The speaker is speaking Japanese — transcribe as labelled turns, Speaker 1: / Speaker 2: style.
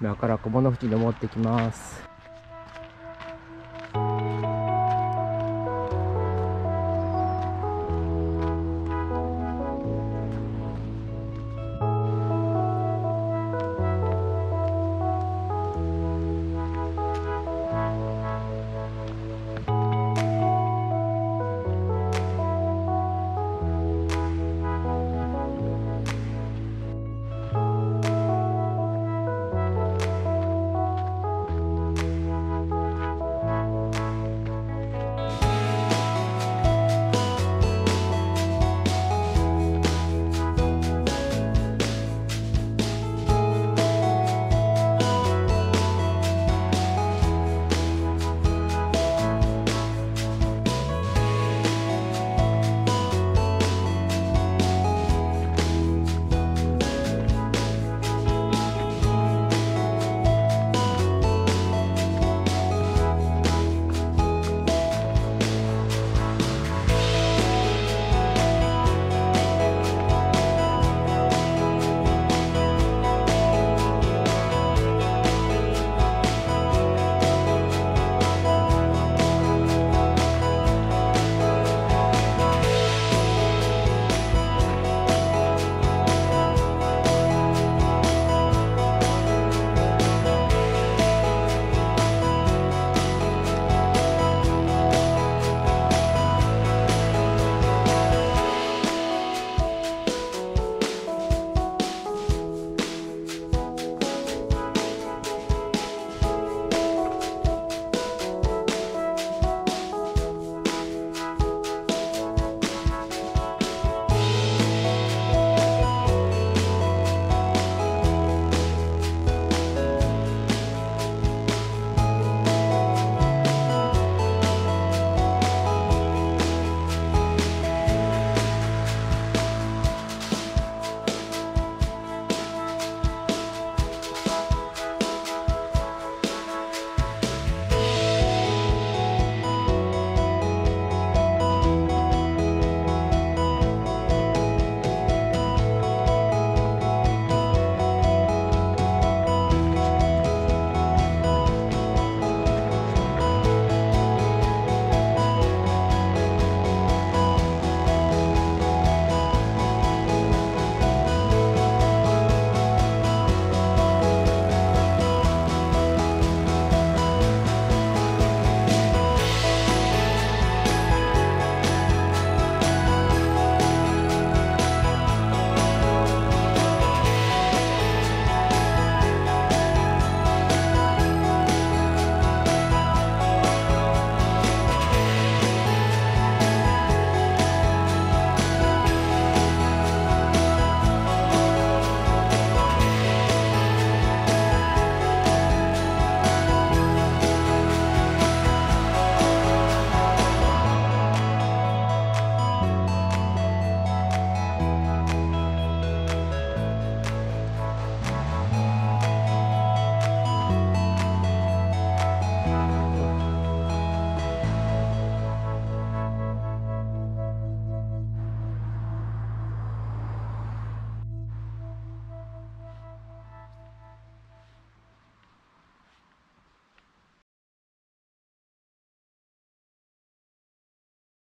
Speaker 1: 今から小物縁に登ってきます。